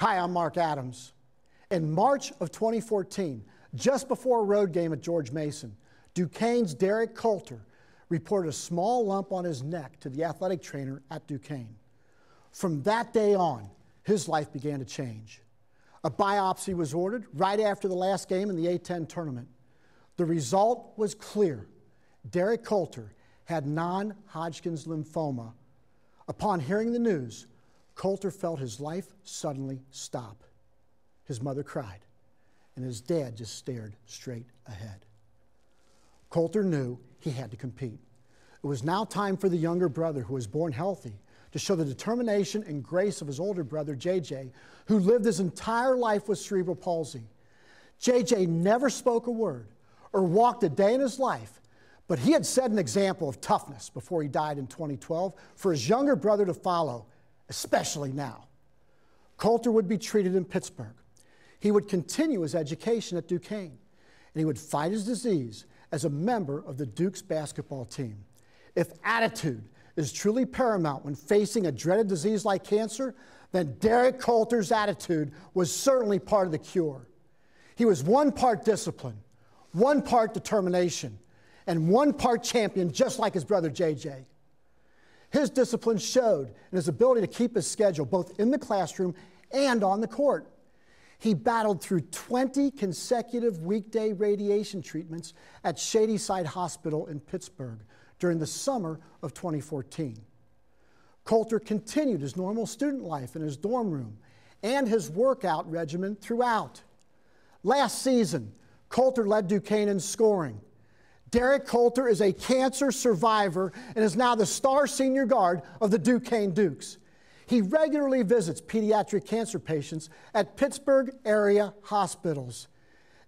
Hi, I'm Mark Adams. In March of 2014, just before a road game at George Mason, Duquesne's Derrick Colter reported a small lump on his neck to the athletic trainer at Duquesne. From that day on, his life began to change. A biopsy was ordered right after the last game in the A10 tournament. The result was clear. Derrick Colter had non Hodgkin's lymphoma. Upon hearing the news, Colter felt his life suddenly stop. His mother cried, and his dad just stared straight ahead. Colter knew he had to compete. It was now time for the younger brother, who was born healthy, to show the determination and grace of his older brother, JJ, who lived his entire life with cerebral palsy. JJ never spoke a word or walked a day in his life, but he had set an example of toughness before he died in 2012 for his younger brother to follow, especially now. Colter would be treated in Pittsburgh. He would continue his education at Duquesne, and he would fight his disease as a member of the Dukes basketball team. If attitude is truly paramount when facing a dreaded disease like cancer, then Derrick Colter's attitude was certainly part of the cure. He was one part discipline, one part determination, and one part champion, just like his brother JJ. His discipline showed in his ability to keep his schedule both in the classroom and on the court. He battled through 20 consecutive weekday radiation treatments at Shadyside Hospital in Pittsburgh during the summer of 2014. Colter continued his normal student life in his dorm room and his workout regimen throughout. Last season, Colter led Duquesne in scoring. Derrick Colter is a cancer survivor and is now the star senior guard of the Duquesne Dukes. He regularly visits pediatric cancer patients at Pittsburgh area hospitals.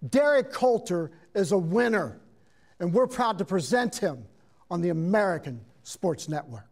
Derrick Colter is a winner, and we're proud to present him on the American Sports Network.